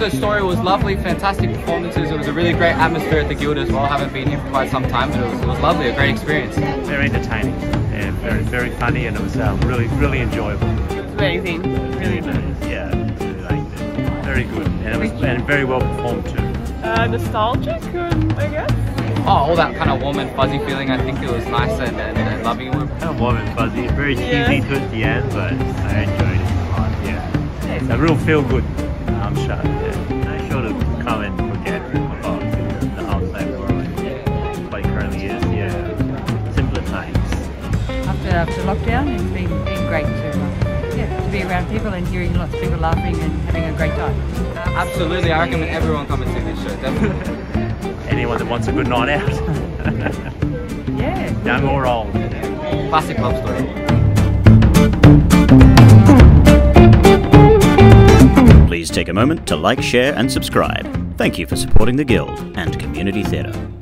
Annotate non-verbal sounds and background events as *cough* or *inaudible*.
was lovely, fantastic performances. It was a really great atmosphere at the Guild as well. I haven't been here for quite some time, but it was, it was lovely, a great experience. Very entertaining and very very funny, and it was um, really really enjoyable. amazing. Really nice. Yeah, really liked it. Very good, and it was and very well performed too. Uh, nostalgic, um, I guess. Oh, all that kind of warm and fuzzy feeling. I think it was nice and, and, and loving. Kind of warm and fuzzy, very cheesy Yeah. towards the end, but I enjoyed it a lot. Yeah, it's a real feel good um, show. Yeah. Nice show to come and forget about the outside world, and what it currently is. Yeah, simpler times. after after lockdown. It's been, been great to uh, yeah to be around people and hearing lots of people laughing and having a great time. absolutely, I recommend everyone come and see this show. Definitely. *laughs* Anyone that wants a good night out, *laughs* Yeah. young or old. Classic love story. Take a moment to like, share, and subscribe. Thank you for supporting the Guild and Community Theatre.